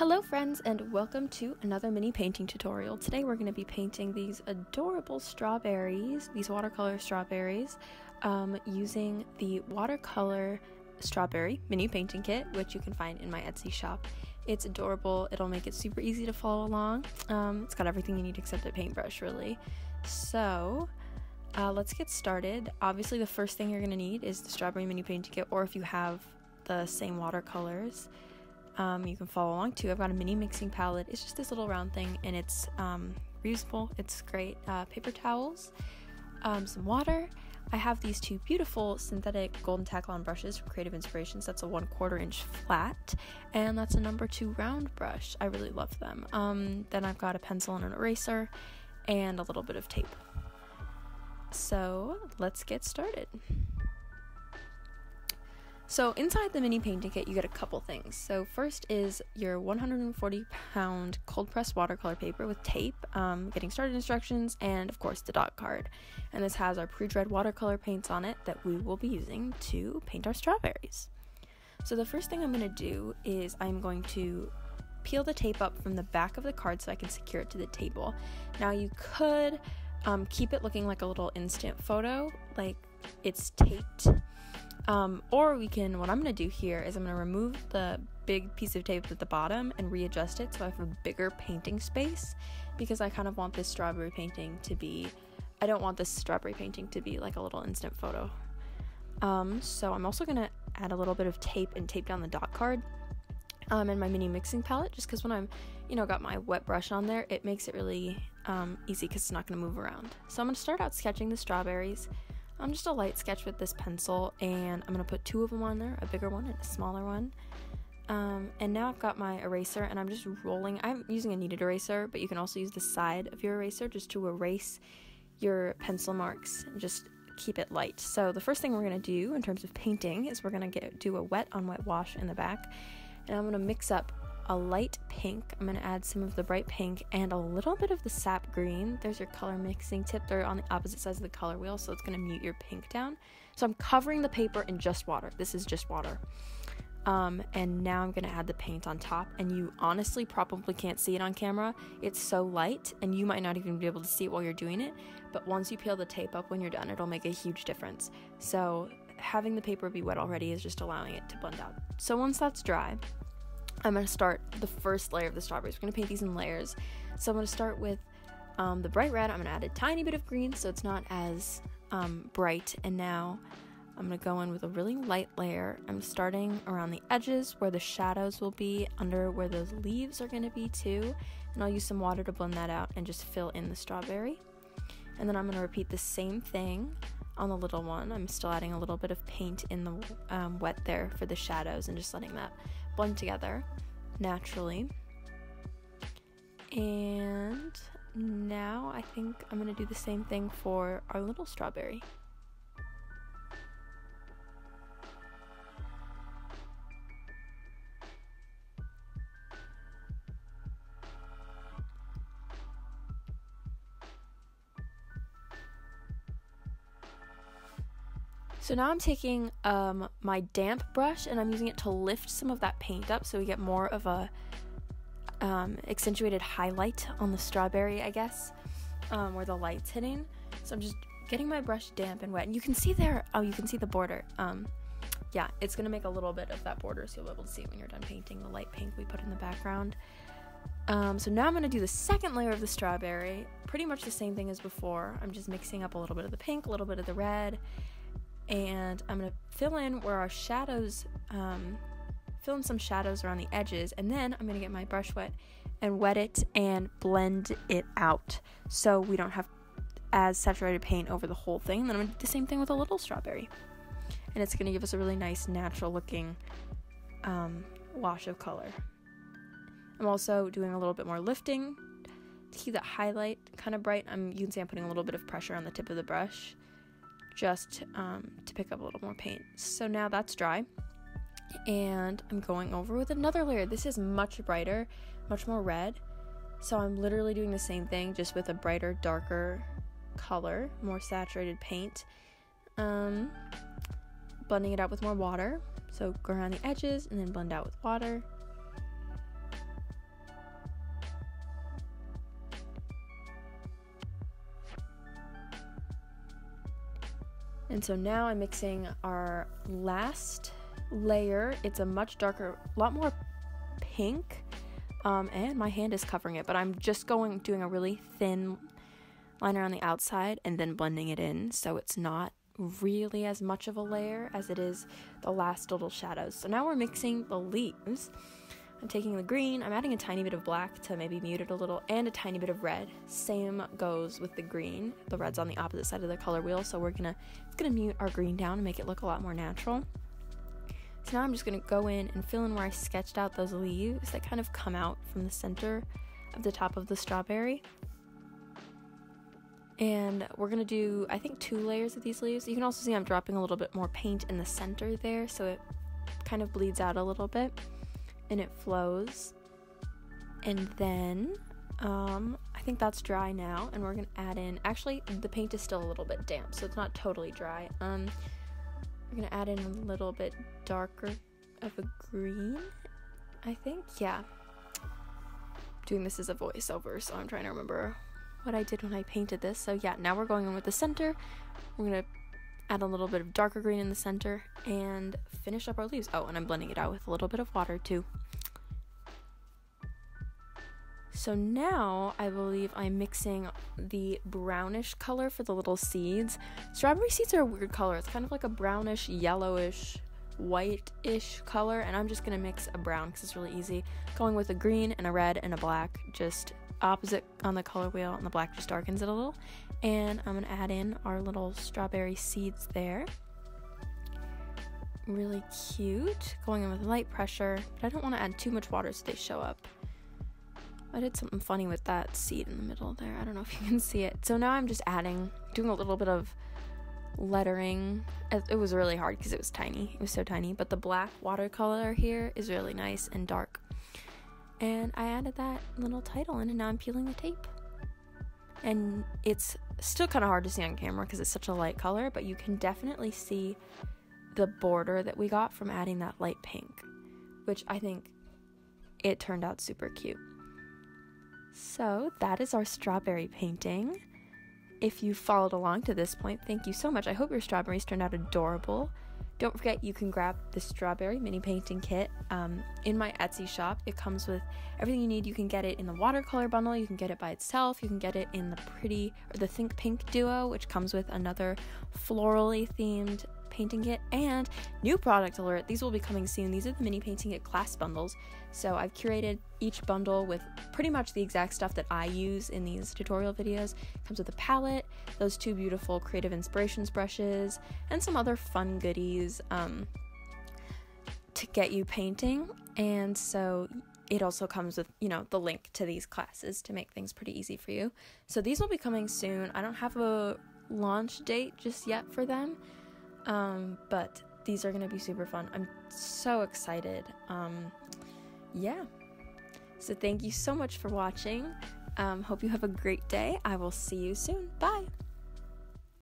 Hello friends and welcome to another mini painting tutorial. Today we're going to be painting these adorable strawberries, these watercolor strawberries, um, using the watercolor strawberry mini painting kit, which you can find in my Etsy shop. It's adorable, it'll make it super easy to follow along. Um, it's got everything you need except a paintbrush really. So uh, let's get started. Obviously the first thing you're going to need is the strawberry mini painting kit or if you have the same watercolors um, you can follow along too. I've got a mini mixing palette. It's just this little round thing and it's um, reusable. It's great. Uh, paper towels, um, some water. I have these two beautiful synthetic golden Taklon brushes from Creative Inspirations. That's a one quarter inch flat, and that's a number two round brush. I really love them. Um, then I've got a pencil and an eraser, and a little bit of tape. So let's get started. So inside the mini painting kit, you get a couple things. So first is your 140 pound cold pressed watercolor paper with tape, um, getting started instructions, and of course the dot card. And this has our pre-dried watercolor paints on it that we will be using to paint our strawberries. So the first thing I'm going to do is I'm going to peel the tape up from the back of the card so I can secure it to the table. Now you could um, keep it looking like a little instant photo, like it's taped um, or we can, what I'm going to do here is I'm going to remove the big piece of tape at the bottom and readjust it so I have a bigger painting space because I kind of want this strawberry painting to be, I don't want this strawberry painting to be like a little instant photo. Um, so I'm also going to add a little bit of tape and tape down the dot card um, and my mini mixing palette just because when I'm, you know, got my wet brush on there, it makes it really um, easy because it's not going to move around. So I'm going to start out sketching the strawberries. I'm just a light sketch with this pencil, and I'm gonna put two of them on there, a bigger one and a smaller one. Um, and now I've got my eraser, and I'm just rolling. I'm using a kneaded eraser, but you can also use the side of your eraser just to erase your pencil marks and just keep it light. So the first thing we're gonna do in terms of painting is we're gonna get do a wet on wet wash in the back, and I'm gonna mix up a light pink. I'm going to add some of the bright pink and a little bit of the sap green. There's your color mixing tip. They're on the opposite sides of the color wheel, so it's going to mute your pink down. So I'm covering the paper in just water. This is just water. Um, and now I'm going to add the paint on top. And you honestly probably can't see it on camera. It's so light, and you might not even be able to see it while you're doing it. But once you peel the tape up when you're done, it'll make a huge difference. So having the paper be wet already is just allowing it to blend out. So once that's dry, I'm to start the first layer of the strawberries. We're going to paint these in layers. So I'm to start with um, the bright red. I'm to add a tiny bit of green so it's not as um, bright. And now I'm to go in with a really light layer. I'm starting around the edges where the shadows will be, under where those leaves are going to be too. And I'll use some water to blend that out and just fill in the strawberry. And then I'm going to repeat the same thing on the little one. I'm still adding a little bit of paint in the um, wet there for the shadows and just letting that blend together naturally. And now I think I'm to do the same thing for our little strawberry. So now I'm taking um, my damp brush and I'm using it to lift some of that paint up so we get more of a um, accentuated highlight on the strawberry, I guess, um, where the light's hitting. So I'm just getting my brush damp and wet. And you can see there, oh, you can see the border. Um, yeah, it's gonna make a little bit of that border so you'll be able to see it when you're done painting the light pink we put in the background. Um, so now I'm going to do the second layer of the strawberry, pretty much the same thing as before. I'm just mixing up a little bit of the pink, a little bit of the red, and I'm to fill in where our shadows, um, fill in some shadows around the edges, and then I'm to get my brush wet and wet it and blend it out so we don't have as saturated paint over the whole thing. Then I'm to do the same thing with a little strawberry. And it's to give us a really nice natural looking um, wash of color. I'm also doing a little bit more lifting to keep that highlight kind of bright. I'm, you can see I'm putting a little bit of pressure on the tip of the brush just um, to pick up a little more paint. So now that's dry. And I'm going over with another layer. This is much brighter, much more red. So I'm literally doing the same thing, just with a brighter, darker color, more saturated paint. Um, blending it out with more water. So go around the edges and then blend out with water. And so now I'm mixing our last layer. It's a much darker, a lot more pink. Um, and my hand is covering it, but I'm just going doing a really thin liner on the outside and then blending it in so it's not really as much of a layer as it is the last little shadows. So now we're mixing the leaves. I'm taking the green, I'm adding a tiny bit of black to maybe mute it a little, and a tiny bit of red. Same goes with the green. The red's on the opposite side of the color wheel, so we're gonna it's gonna mute our green down and make it look a lot more natural. So now I'm just gonna go in and fill in where I sketched out those leaves that kind of come out from the center of the top of the strawberry. And we're gonna do, I think, two layers of these leaves. You can also see I'm dropping a little bit more paint in the center there, so it kind of bleeds out a little bit and it flows. And then um, I think that's dry now, and we're gonna add in. Actually, the paint is still a little bit damp, so it's not totally dry. Um, we're gonna add in a little bit darker of a green. I think, yeah. Doing this as a voiceover, so I'm trying to remember what I did when I painted this. So yeah, now we're going in with the center. We're gonna add a little bit of darker green in the center and finish up our leaves. Oh, and I'm blending it out with a little bit of water too. So now I believe I'm mixing the brownish color for the little seeds. Strawberry seeds are a weird color. It's kind of like a brownish, yellowish, white-ish color, and I'm just gonna mix a brown because it's really easy. Going with a green and a red and a black, just opposite on the color wheel, and the black just darkens it a little. And I'm gonna add in our little strawberry seeds there. Really cute. Going in with light pressure, but I don't want to add too much water so they show up. I did something funny with that seed in the middle there. I don't know if you can see it. So now I'm just adding, doing a little bit of lettering. It was really hard because it was tiny. It was so tiny. But the black watercolor here is really nice and dark. And I added that little title in, and now I'm peeling the tape. And it's still kind of hard to see on camera because it's such a light color, but you can definitely see the border that we got from adding that light pink, which I think it turned out super cute. So that is our strawberry painting. If you followed along to this point, thank you so much. I hope your strawberries turned out adorable. Don't forget you can grab the strawberry mini painting kit um, in my Etsy shop. It comes with everything you need. You can get it in the watercolor bundle, you can get it by itself, you can get it in the pretty or the Think Pink duo, which comes with another florally themed painting kit and new product alert. These will be coming soon. These are the mini painting kit class bundles. So i've curated each bundle with pretty much the exact stuff that i use in these tutorial videos. It comes with a palette those two beautiful creative inspirations brushes and some other fun goodies um, to get you painting. And so it also comes with you know the link to these classes to make things pretty easy for you. So these will be coming soon. I don't have a launch date just yet for them um, but these are going to be super fun. I'm so excited. Um, yeah. So thank you so much for watching. Um, hope you have a great day. I will see you soon. Bye.